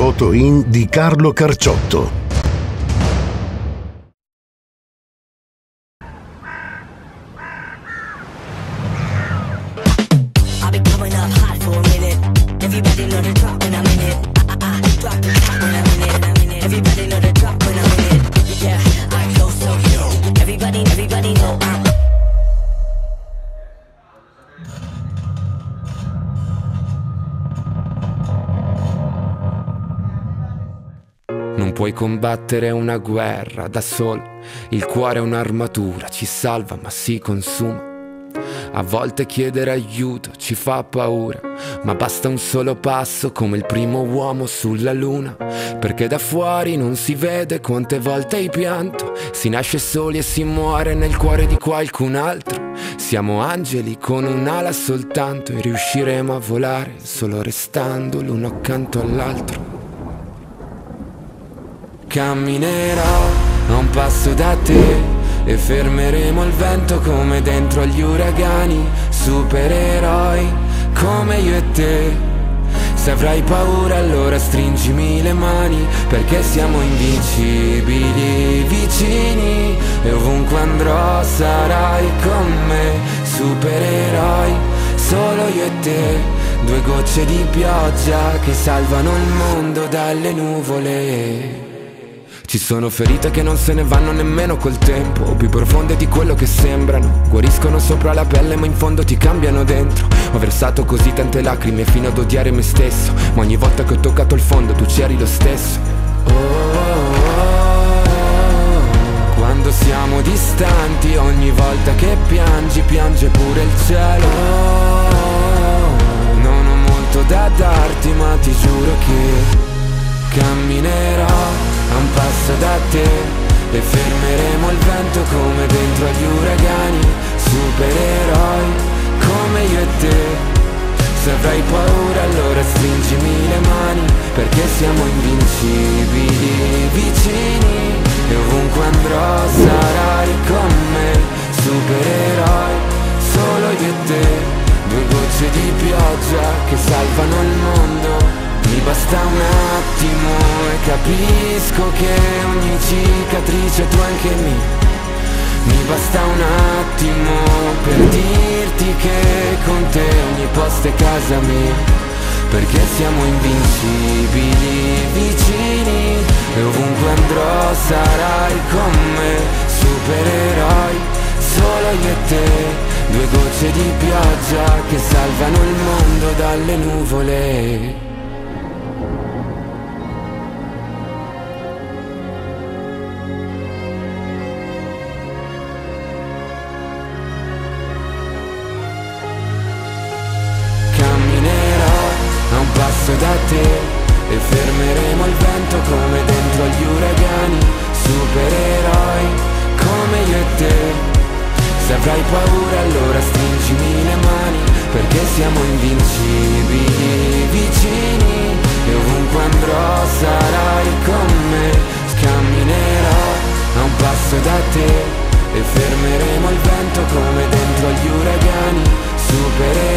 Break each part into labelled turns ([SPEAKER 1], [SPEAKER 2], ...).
[SPEAKER 1] Foto in di Carlo Carciotto.
[SPEAKER 2] I've been coming up hot for a minute. Everybody know the drop when. I,
[SPEAKER 3] puoi combattere una guerra da solo, il cuore è un'armatura, ci salva ma si consuma. A volte chiedere aiuto ci fa paura, ma basta un solo passo come il primo uomo sulla luna, perché da fuori non si vede quante volte hai pianto, si nasce soli e si muore nel cuore di qualcun altro. Siamo angeli con un'ala soltanto e riusciremo a volare solo restando l'uno accanto all'altro. Camminerò a un passo da te e fermeremo il vento come dentro agli uragani, supereroi come io e te. Se avrai paura allora stringimi le mani perché siamo invincibili vicini e ovunque andrò sarai con me, supereroi solo io e te. Due gocce di pioggia che salvano il mondo dalle nuvole. Ci sono ferite che non se ne vanno nemmeno col tempo. Più profonde di quello che sembrano. Guariscono sopra la pelle ma in fondo ti cambiano dentro. Ho versato così tante lacrime fino ad odiare me stesso. Ma ogni volta che ho toccato il fondo tu c'eri lo stesso. Quando siamo distanti ogni volta che piangi piange pure il cielo. Non ho molto da darti ma ti giuro che camminerò passo da te e fermeremo il vento come dentro agli uragani, supereroi come io e te. Se avrai paura allora stringimi le mani perché siamo invincibili vicini e ovunque andrò sarai con me, supereroi solo io e te. Due gocce di pioggia che salvano il mondo basta un attimo e capisco che ogni cicatrice tu anche mi. Mi basta un attimo per dirti che con te ogni posto è casa mia. Perché siamo invincibili vicini e ovunque andrò sarai con me, supereroi, solo io e te, due gocce di pioggia che salvano il mondo dalle nuvole. Da te e fermeremo il vento come dentro agli uragani, supereroi come io e te. Se avrai paura allora stringimi le mani perché siamo invincibili vicini e ovunque andrò sarai con me. Scamminerò a un passo da te e fermeremo il vento come dentro agli uragani, supereroi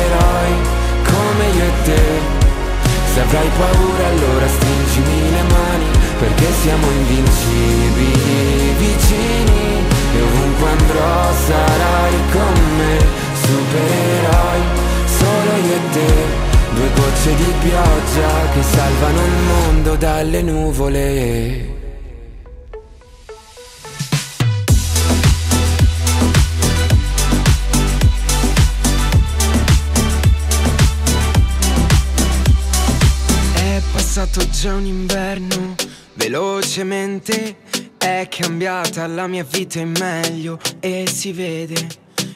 [SPEAKER 3] Se avrai paura allora stringimi le mani, perché siamo invincibili vicini e ovunque andrò sarai con me, supereroi solo io e te. Due gocce di pioggia che salvano il mondo dalle nuvole.
[SPEAKER 4] Passato già un inverno, velocemente è cambiata la mia vita in meglio e si vede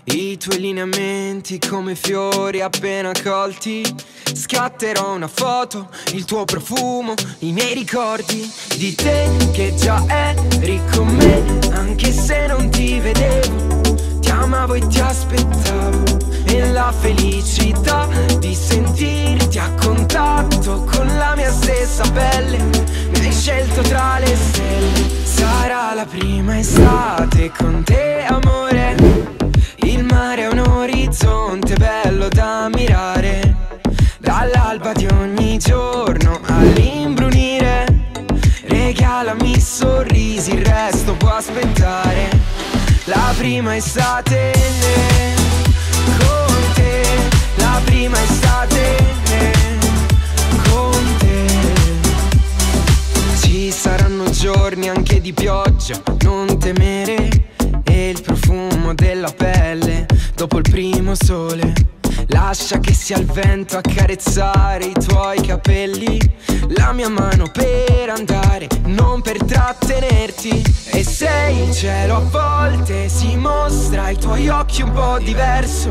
[SPEAKER 4] i tuoi lineamenti come fiori appena colti. Scatterò una foto, il tuo profumo, i miei ricordi di te che già eri con me, anche se non ti vedevo. Ti amavo e ti aspettavo e la felicità di sentirti contatto con la mia stessa pelle. Mi hai scelto tra le stelle. Sarà la prima estate con te amore. Il mare è un orizzonte bello da mirare Dall'alba di ogni giorno all'imbrunire. Regalami sorrisi, il resto può aspettare. La prima estate di pioggia, non temere, e il profumo della pelle dopo il primo sole. Lascia che sia il vento a carezzare i tuoi capelli. La mia mano per andare, non per trattenerti. E sei in cielo a volte si mostra ai tuoi occhi un po' diverso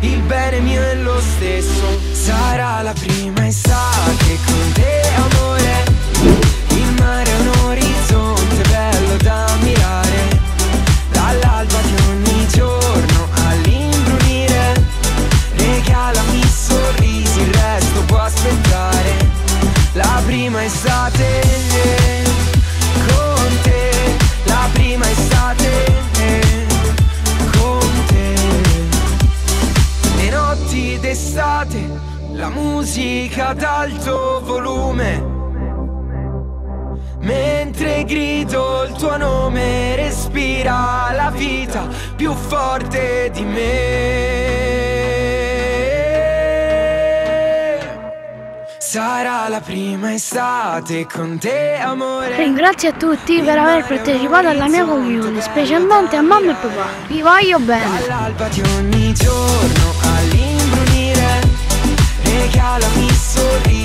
[SPEAKER 4] Il bene mio è lo stesso. Sarà la prima estate con te amore Il mare è un orizzonte ad alto volume Mentre grido il tuo nome respira la vita più forte di me. Sarà la prima estate con te amore.
[SPEAKER 5] Ringrazio a tutti per aver partecipato alla mia comunione, specialmente a mamma e papà. Vi voglio bene.
[SPEAKER 4] Dall'alba di ogni giorno regala, mi sorride